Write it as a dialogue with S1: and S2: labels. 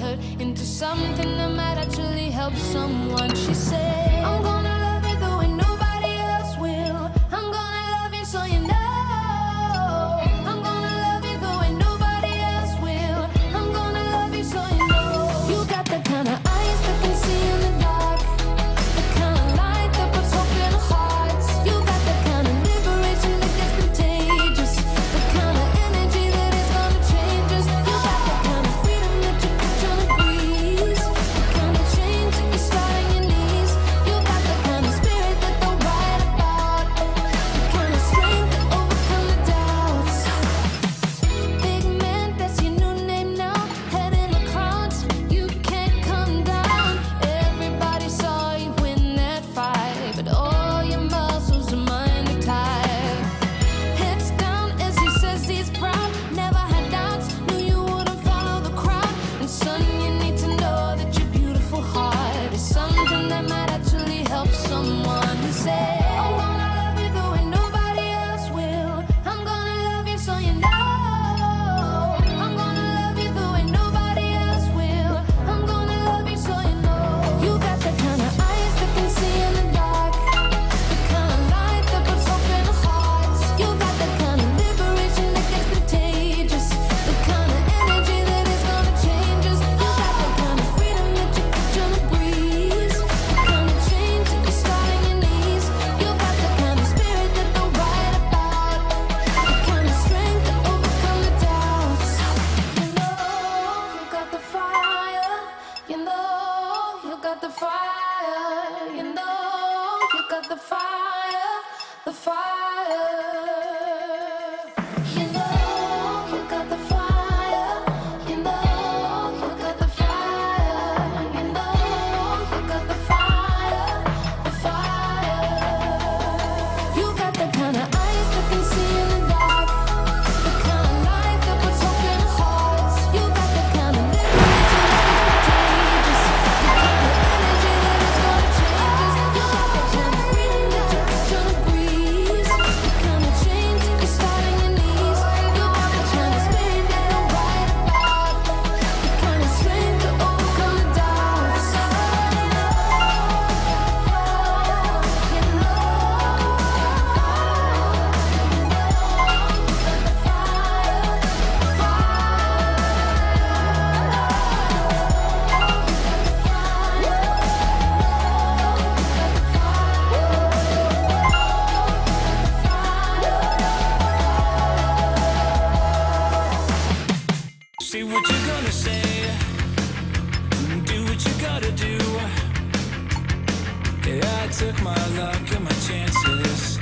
S1: hurt into something that might actually help someone. She said, I'm gonna. the fire. gonna
S2: say. Do what you gotta do. Yeah, I took my luck and my chances.